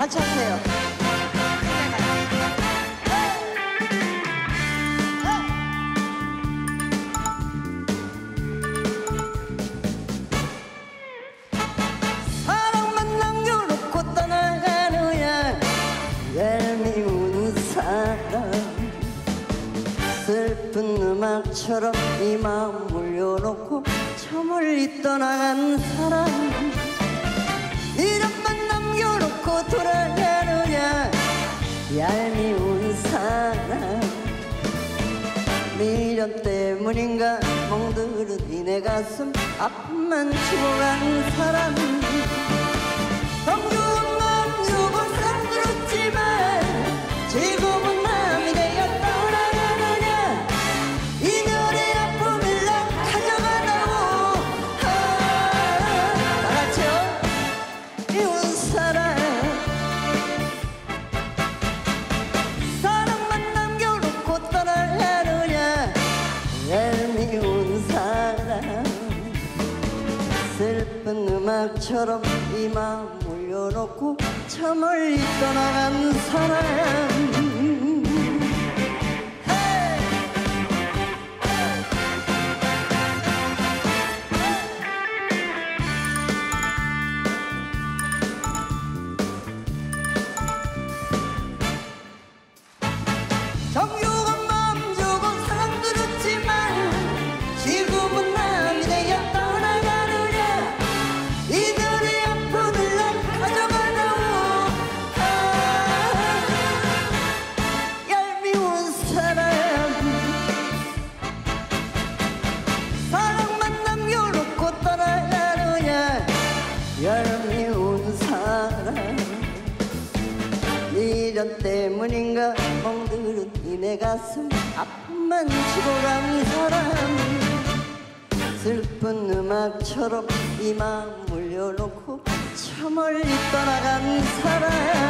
같이 하세요. 음악처럼 이 마음 물려놓고 저 멀리 떠나간 사람. 이름만 남겨놓고 돌아가느냐? 얄미운 사람. 미련 때문인가? 멍들은 이내 가슴 아픔만 죽어간 사람 슬픈 음악처럼 이 마음 물려놓고 저 멀리 떠나간 사람 미련 때문인가? 멍들은 이내 가슴 아픔만 죽어간 사람. 슬픈 음악처럼 이 마음 물려놓고 저 멀리 떠나간 사람